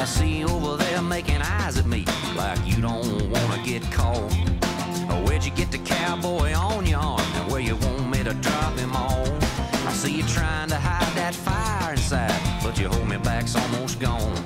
I see you over there making eyes at me like you don't want to get caught. Oh, where'd you get the cowboy on your arm and where you want me to drop him on? I see you trying to hide that fire inside, but your homie back's almost gone.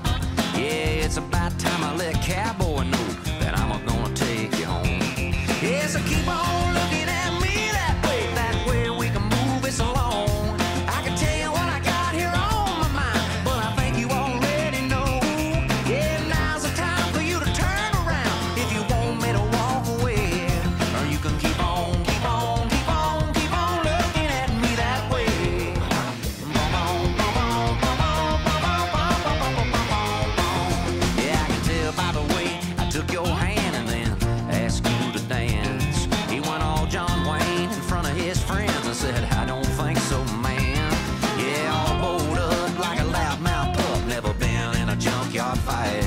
junkyard fight.